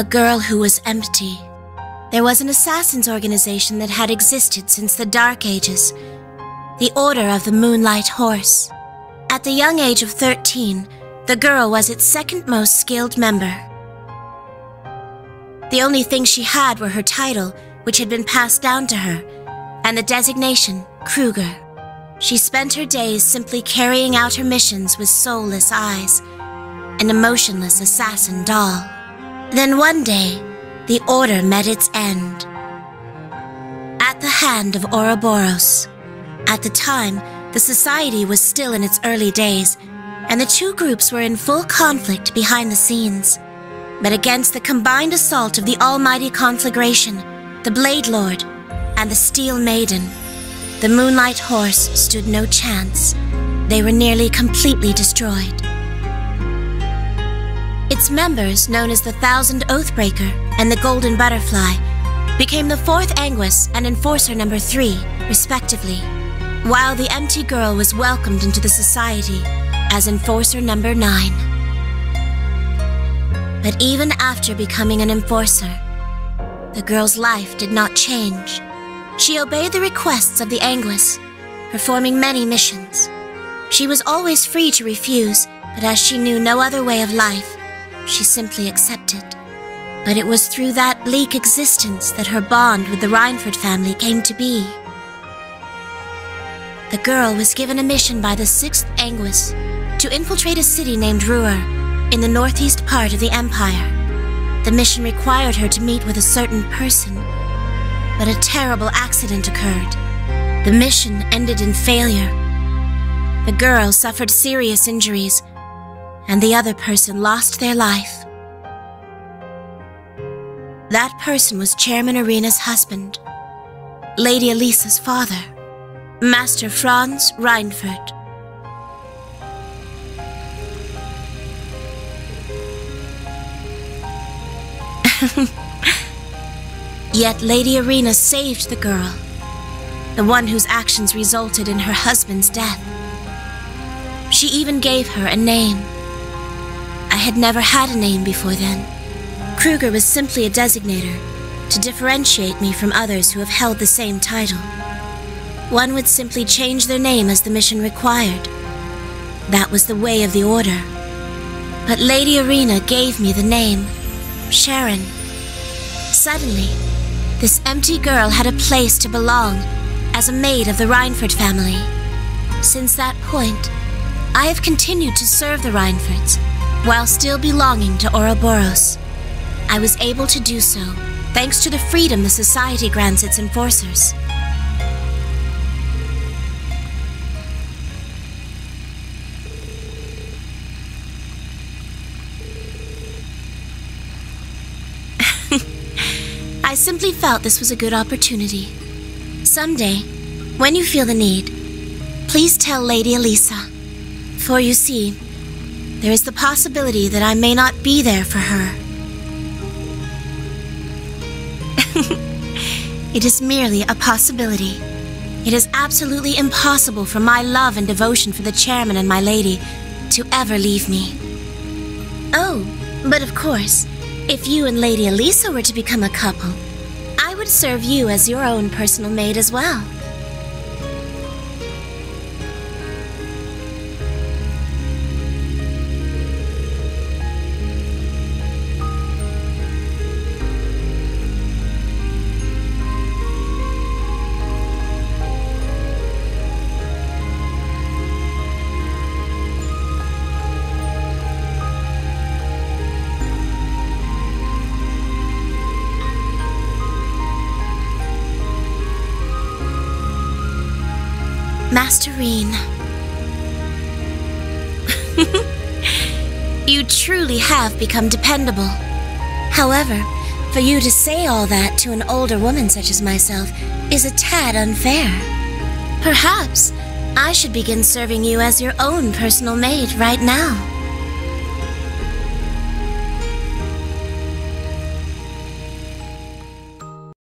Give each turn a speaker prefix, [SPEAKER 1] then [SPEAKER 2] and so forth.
[SPEAKER 1] A girl who was empty. There was an assassin's organization that had existed since the Dark Ages, the Order of the Moonlight Horse. At the young age of 13, the girl was its second most skilled member. The only thing she had were her title, which had been passed down to her, and the designation, Kreuger. She spent her days simply carrying out her missions with soulless eyes, an emotionless assassin doll. Then one day, the Order met its end. At the hand of Ouroboros. At the time, the Society was still in its early days, and the two groups were in full conflict behind the scenes. But against the combined assault of the Almighty Conflagration, the Blade Lord, and the Steel Maiden, the Moonlight Horse stood no chance. They were nearly completely destroyed. Its members, known as the Thousand Oathbreaker and the Golden Butterfly, became the Fourth Anguis and Enforcer Number 3, respectively, while the Empty Girl was welcomed into the Society as Enforcer Number 9. But even after becoming an Enforcer, the girl's life did not change. She obeyed the requests of the Anguis, performing many missions. She was always free to refuse, but as she knew no other way of life, she simply accepted. But it was through that bleak existence that her bond with the Reinford family came to be. The girl was given a mission by the 6th Anguis to infiltrate a city named Roer in the northeast part of the Empire. The mission required her to meet with a certain person, but a terrible accident occurred. The mission ended in failure. The girl suffered serious injuries and the other person lost their life. That person was Chairman Irina's husband, Lady Alisa's father, Master Franz Reinford. Yet Lady Arena saved the girl, the one whose actions resulted in her husband's death. She even gave her a name had never had a name before then. Kreuger was simply a designator to differentiate me from others who have held the same title. One would simply change their name as the mission required. That was the way of the Order. But Lady Irina gave me the name, Sharon. Suddenly, this empty girl had a place to belong as a maid of the Reinford family. Since that point, I have continued to serve the Reinfords while still belonging to Ouroboros. I was able to do so thanks to the freedom the Society grants its enforcers. I simply felt this was a good opportunity. Someday, when you feel the need, please tell Lady Alisa. For you see, there is the possibility that I may not be there for her. it is merely a possibility. It is absolutely impossible for my love and devotion for the chairman and my lady to ever leave me. Oh, but of course, if you and Lady Alisa were to become a couple, I would serve you as your own personal maid as well. Master Rean. you truly have become dependable. However, for you to say all that to an older woman such as myself is a tad unfair. Perhaps I should begin serving you as your own personal maid right now.